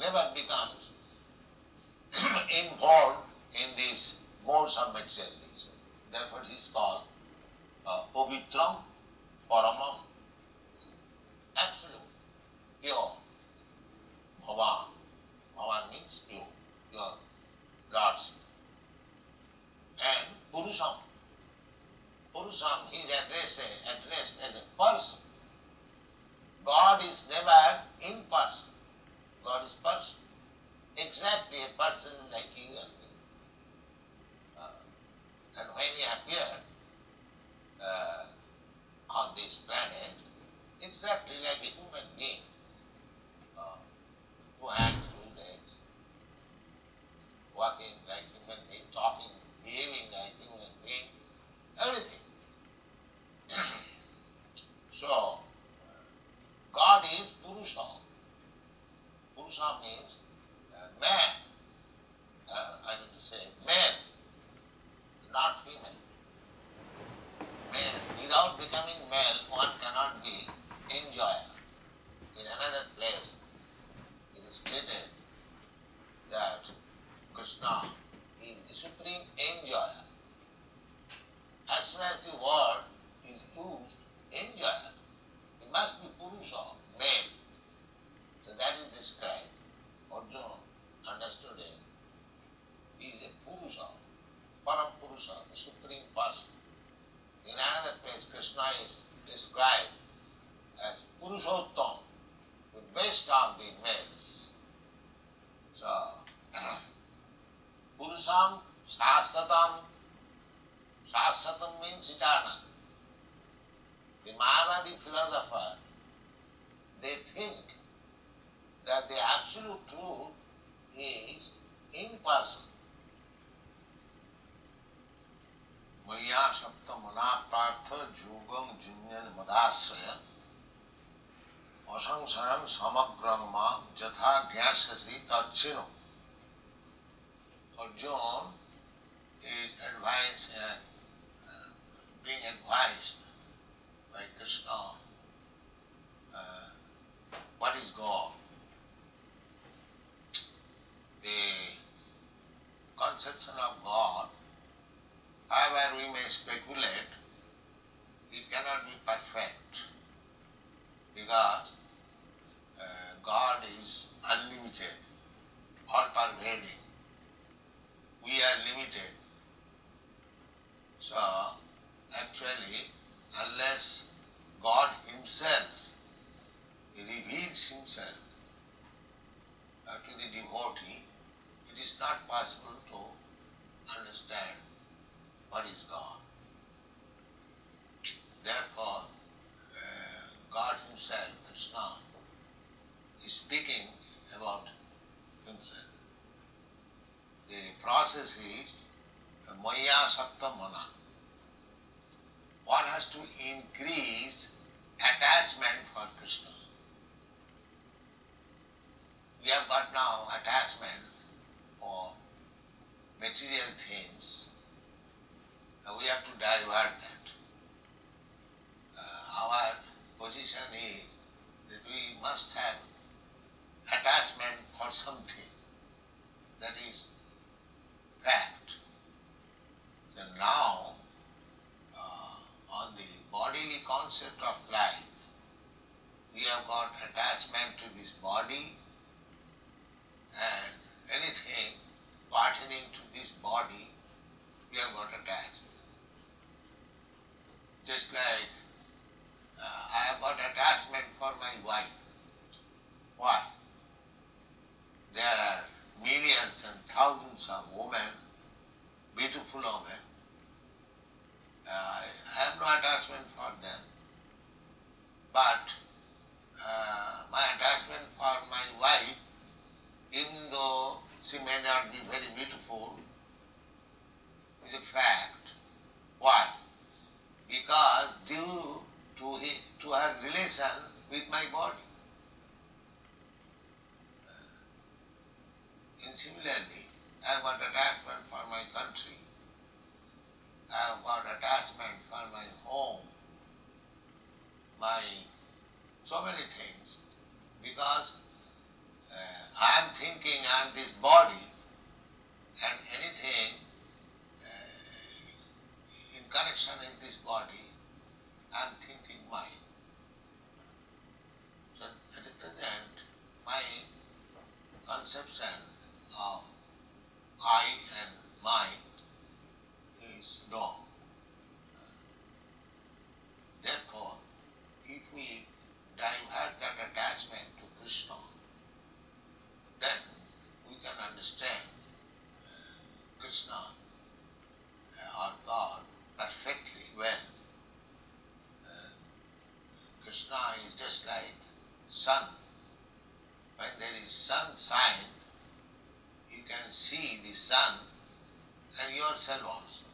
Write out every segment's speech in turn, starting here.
never becomes involved in this modes of materialism. Therefore, he is called uh, Pavitram Paramam, absolute, pure, Bhava. Bhava means you, your Lord, And Purusham, Purusham, he is of the. So, uh-huh. Purusham Sasatam. Sasatam means eternal. The Mayavadi philosopher, they think that the absolute truth स्वयं समग्रमा यथा ज्ञास्यसि तच्छिनु Arjuna is advised and being advised by Krishna. increase attachment for Krishna. We have got now attachment for material things, we have to divert that. Uh, our position is that we must have attachment with my body. See the sun and yourself also.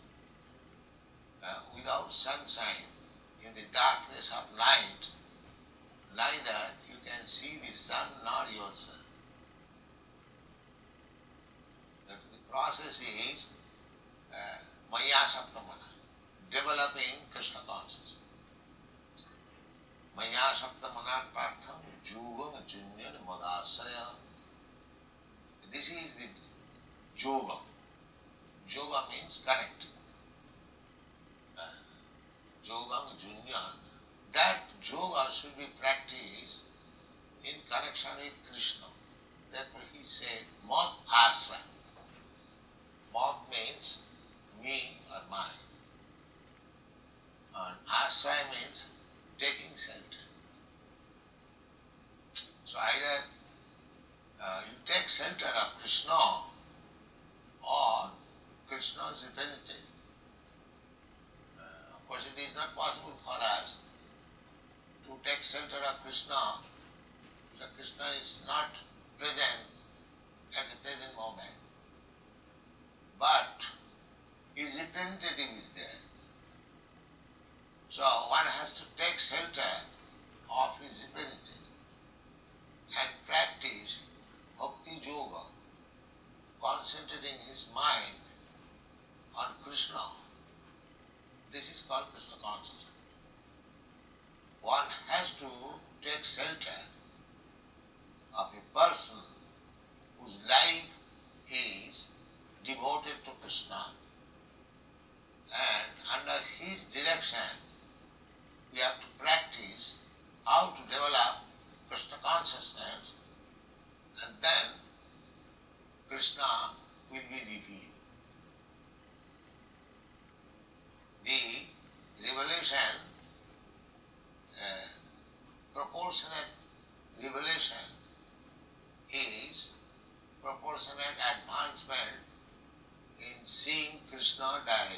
Uh, without sunshine, in the darkness of night, neither you can see the sun nor yourself. The, the process is Connect. Uh, Junyan. That yoga should be practiced in connection with Krishna. Therefore he said, Mad Asra. Mad means me or mine. And Asra means taking shelter. So either uh, you take shelter of Krishna or Krishna's representative. Uh, of course, it is not possible for us to of Krishna because Krishna is not present at the present moment. But his representative is there. So one has to take shelter of his representative nó đà